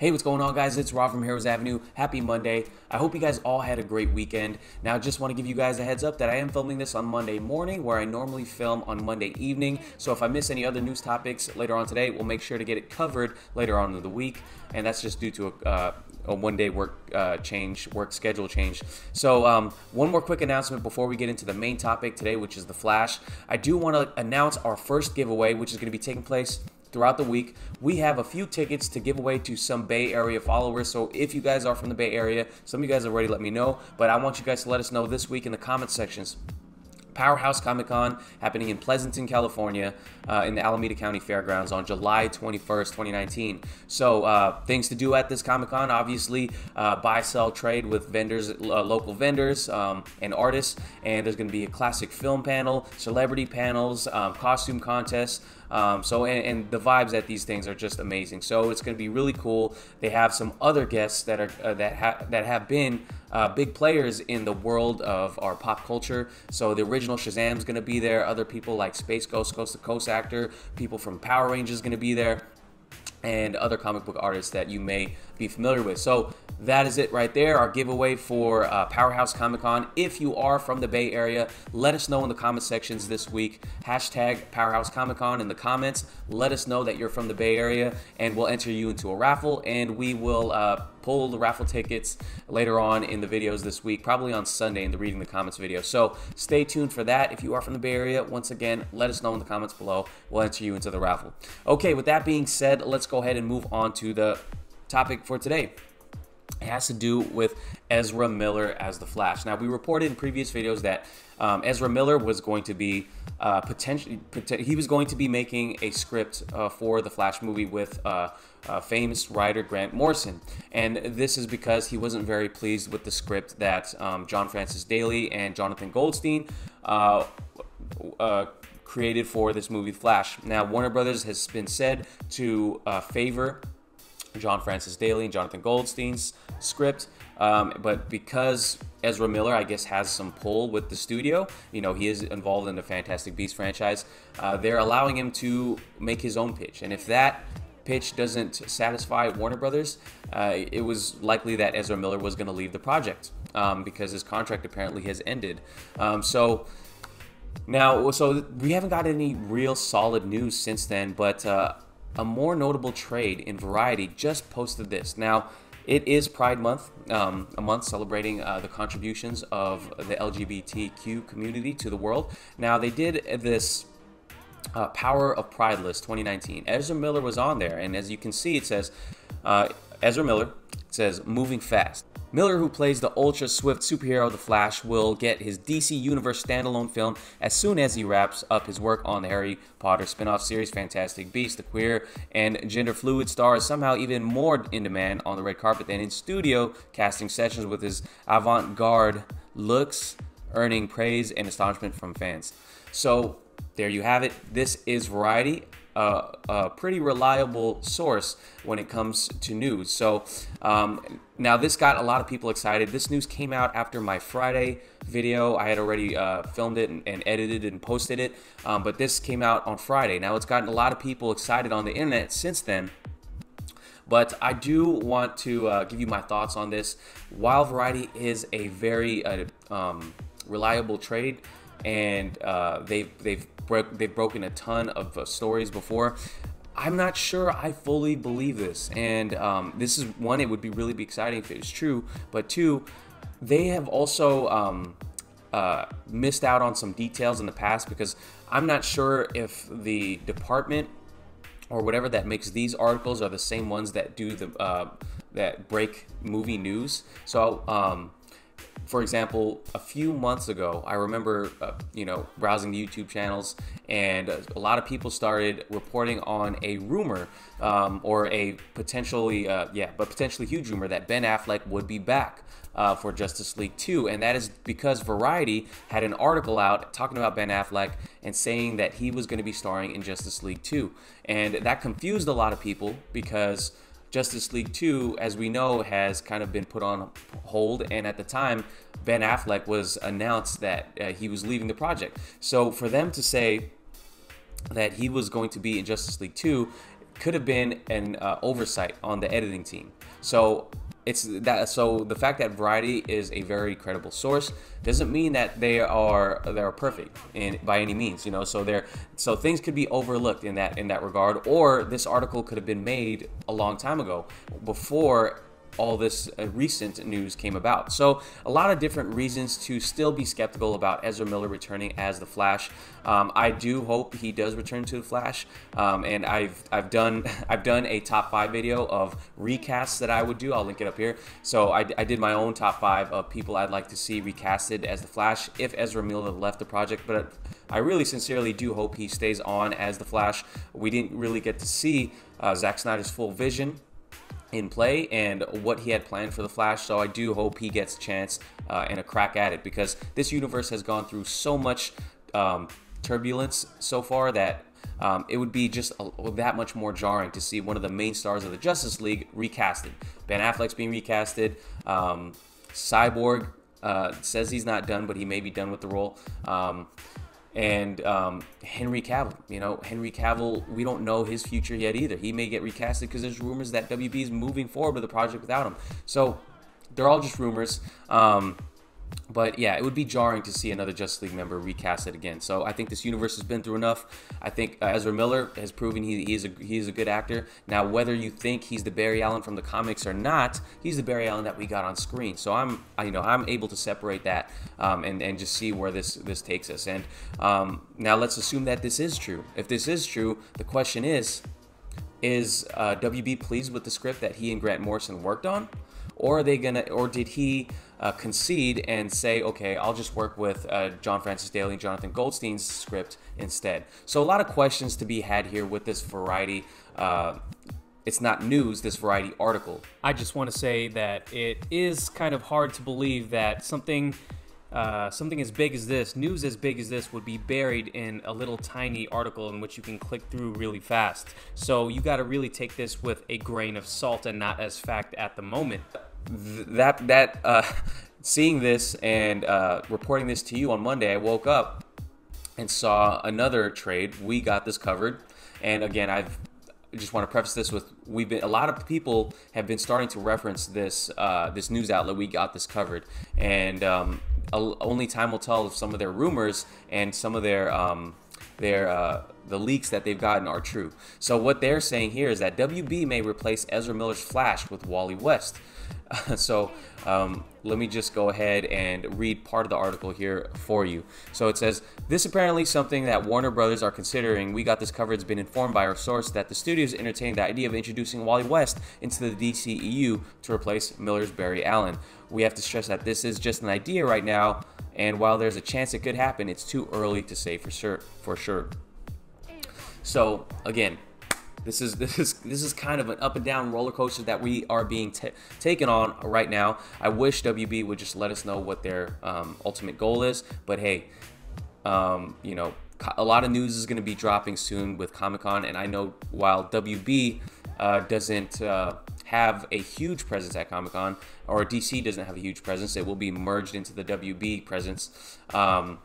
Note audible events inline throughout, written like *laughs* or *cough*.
Hey, what's going on, guys? It's Rob from Heroes Avenue. Happy Monday. I hope you guys all had a great weekend. Now, I just want to give you guys a heads up that I am filming this on Monday morning, where I normally film on Monday evening. So, if I miss any other news topics later on today, we'll make sure to get it covered later on in the week. And that's just due to a, uh, a one day work uh, change, work schedule change. So, um, one more quick announcement before we get into the main topic today, which is the Flash. I do want to announce our first giveaway, which is going to be taking place throughout the week. We have a few tickets to give away to some Bay Area followers. So if you guys are from the Bay Area, some of you guys already let me know, but I want you guys to let us know this week in the comment sections. Powerhouse Comic Con happening in Pleasanton, California, uh, in the Alameda County Fairgrounds on July 21st, 2019. So, uh, things to do at this Comic Con obviously, uh, buy, sell, trade with vendors, uh, local vendors, um, and artists. And there's going to be a classic film panel, celebrity panels, um, costume contests. Um, so and, and, the vibes at these things are just amazing. So it's going to be really cool. They have some other guests that are uh, that ha- that have been uh, big players in the world of our pop culture. So the original Shazam is going to be there. Other people like Space Ghost, Coast to Coast actor, people from Power Rangers to be there and other comic book artists that you may be familiar with. So that is it right there, our giveaway for uh, Powerhouse Comic Con. If you are from the Bay Area, let us know in the comment sections this week. Hashtag Powerhouse Comic Con in the comments. Let us know that you're from the Bay Area, and we'll enter you into a raffle, and we will uh, pull the raffle tickets later on in the videos this week, probably on Sunday in the Reading the Comments video. So stay tuned for that. If you are from the Bay Area, once again, let us know in the comments below. We'll enter you into the raffle. Okay, with that being said, let's go ahead and move on to the topic for today. It has to do with Ezra Miller as the Flash. Now, we reported in previous videos that um, Ezra Miller was going to be uh, potentially he was going to be making a script uh, for the Flash movie with uh, uh, famous writer Grant Morrison, and this is because he wasn't very pleased with the script that um, John Francis Daley and Jonathan Goldstein uh, uh, created for this movie Flash. Now, Warner Brothers has been said to favor John Francis Daley and Jonathan Goldstein's script. Um, but because Ezra Miller, I guess, has some pull with the studio, you know, he is involved in the Fantastic Beast franchise, uh, they're allowing him to make his own pitch. And if that pitch doesn't satisfy Warner Brothers, uh, it was likely that Ezra Miller was going to leave the project um, because his contract apparently has ended. Um, so, now, so we haven't got any real solid news since then, but uh, a more notable trade in Variety just posted this. Now, it is Pride Month, um, a month celebrating uh, the contributions of the LGBTQ community to the world. Now, they did this uh, Power of Pride list 2019. Ezra Miller was on there, and as you can see, it says uh, Ezra Miller says moving fast. Miller, who plays the ultra swift superhero The Flash, will get his DC Universe standalone film as soon as he wraps up his work on the Harry Potter spin off series Fantastic Beasts. The queer and gender fluid star is somehow even more in demand on the red carpet than in studio casting sessions with his avant garde looks, earning praise and astonishment from fans. So, there you have it. This is Variety a, a, pretty reliable source when it comes to news. So um, now this got a lot of people excited. This news came out after my Friday video. I had already uh, filmed it and, and, edited and posted it, um, but this came out on Friday. Now it's gotten a lot of people excited on the internet since then. But I do want to uh, give you my thoughts on this. While Variety is a very uh, um, reliable trade, and uh, they've they've broke they've broken a ton of uh, stories before. I'm not sure I fully believe this, and um, this is one. It would be really be exciting if it was true, but two, they have also um, uh, missed out on some details in the past because I'm not sure if the department or whatever that makes these articles are the same ones that do the uh, that break movie news. So um, for example, a few months ago, I remember, uh, you know, browsing the YouTube channels, and a lot of people started reporting on a rumor um, or a potentially, uh, yeah, but potentially huge rumor that Ben Affleck would be back. Uh, for Justice League 2, and that is because Variety had an article out talking about Ben Affleck and saying that he was going to be starring in Justice League 2. And that confused a lot of people because Justice League 2, as we know, has kind of been put on hold. And at the time, Ben Affleck was announced that uh, he was leaving the project. So for them to say that he was going to be in Justice League 2, could have been an uh, oversight on the editing team. So it's that so the fact that variety is a very credible source doesn't mean that they are they are perfect in by any means you know so they're so things could be overlooked in that in that regard or this article could have been made a long time ago before all this uh, recent news came about. So a lot of different reasons to still be skeptical about Ezra Miller returning as the Flash. Um, I do hope he does return to the Flash, um, and I've I've done *laughs* I've done a top five video of recasts that I would do. I'll link it up here. So I, I did my own top five of people I'd like to see recasted as the Flash if Ezra Miller left the project, but. I really sincerely do hope he stays on as the Flash. We didn't really get to see uh, Zack Snyder's full vision in play and what he had planned for the Flash. So I do hope he gets a chance uh, and a crack at it because this universe has gone through so much um, turbulence so far that um, it would be just a, that much more jarring to see one of the main stars of the Justice League recasted. Ben Affleck's being recasted. Um, Cyborg uh, says he's not done, but he may be done with the role. Um, and um, Henry Cavill. You know, Henry Cavill, we don't know his future yet either. He may get recasted because there's rumors that WB is moving forward with the project without him. So they're all just rumors. Um, but yeah, it would be jarring to see another Justice League member recast it again. So I think this universe has been through enough. I think uh, Ezra Miller has proven he, he's a he's a good actor. Now, whether you think he's the Barry Allen from the comics or not, he's the Barry Allen that we got on screen. So I'm you know I'm able to separate that um, and and just see where this this takes us. And um, now let's assume that this is true. If this is true, the question is, is uh, WB pleased with the script that he and Grant Morrison worked on, or are they gonna or did he uh, concede and say, okay, I'll just work with uh, John Francis Daley and Jonathan Goldstein's script instead. So a lot of questions to be had here with this variety. Uh, it's not news, this variety article. I just want to say that it is kind of hard to believe that something. Uh, something as big as this, news as big as this, would be buried in a little tiny article in which you can click through really fast. So you got to really take this with a grain of salt and not as fact at the moment that that uh, *laughs* seeing this and uh, reporting this to you on Monday, I woke up and saw another trade. We got this covered, and again, I've I just want to preface this with we've been a lot of people have been starting to reference this uh, this news outlet. We got this covered, and um, only time will tell if some of their rumors and some of their um, their uh, the leaks that they've gotten are true. So what they're saying here is that WB may replace Ezra Miller's Flash with Wally West. *laughs* so um, let me just go ahead and read part of the article here for you. So it says, This apparently something that Warner Brothers are considering. We got this covered. It's been informed by our source that the studios entertained the idea of introducing Wally West into the DCEU to replace Miller's Barry Allen. We have to stress that this is just an idea right now, and while there's a chance it could happen, it's too early to say for sure. For sure. So again, this is *laughs* this is this is kind of an up and down roller coaster that we are being taken on right now. I wish WB would just let us know what their um, ultimate goal is, but hey, um, you know, a lot of news is going to be dropping soon with Comic Con, and I know while WB uh, doesn't uh, have a huge presence at Comic Con, or DC doesn't have a huge presence, it will be merged into the WB presence. Um,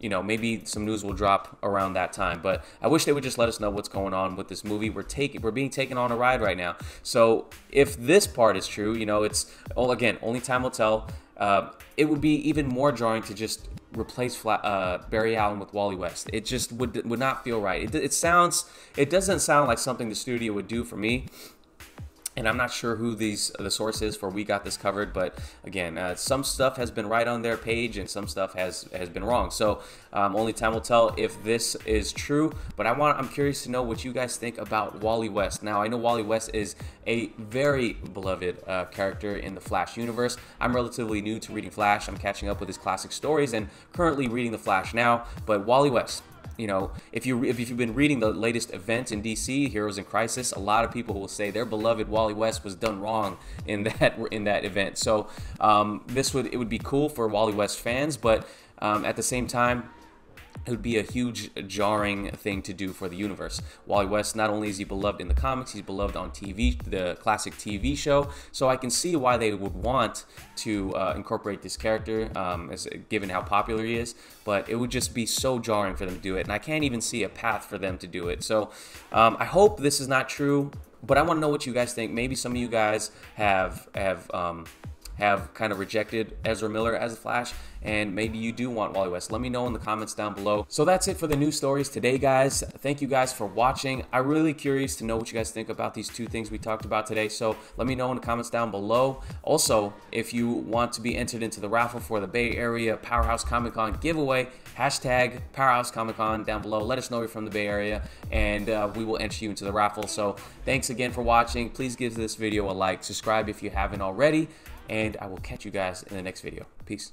you know, maybe some news will drop around that time. But I wish they would just let us know what's going on with this movie. We're taking, we're being taken on a ride right now. So if this part is true, you know, it's well, again, only time will tell. Uh, it would be even more jarring to just replace uh, Barry Allen with Wally West. It just would would not feel right. It, it sounds, it doesn't sound like something the studio would do for me and I'm not sure who these the source is for we got this covered, but again, uh, some stuff has been right on their page and some stuff has has been wrong. So um, only time will tell if this is true. But I want I'm curious to know what you guys think about Wally West. Now I know Wally West is a very beloved uh, character in the Flash universe. I'm relatively new to reading Flash. I'm catching up with his classic stories and currently reading the Flash now. But Wally West you know, if you if you've been reading the latest events in DC, Heroes in Crisis, a lot of people will say their beloved Wally West was done wrong in *laughs* that in that event. So um, this would it would be cool for Wally West fans, but um, at the same time, it would be a huge jarring thing to do for the universe. Wally West, not only is he beloved in the comics, he's beloved on TV, the classic TV show. So I can see why they would want to uh, incorporate this character, um, as, given how popular he is. But it would just be so jarring for them to do it, and I can't even see a path for them to do it. So um, I hope this is not true, but I want to know what you guys think. Maybe some of you guys have have. Um, have kind of rejected Ezra Miller as a Flash, and maybe you do want Wally West. Let me know in the comments down below. So that's it for the news stories today, guys. Thank you guys for watching. I'm really curious to know what you guys think about these two things we talked about today. So let me know in the comments down below. Also, if you want to be entered into the raffle for the Bay Area Powerhouse Comic Con giveaway, hashtag Powerhouse Comic Con down below. Let us know you're from the Bay Area, and uh, we will enter you into the raffle. So thanks again for watching. Please give this video a like, subscribe if you haven't already and I will catch you guys in the next video. Peace.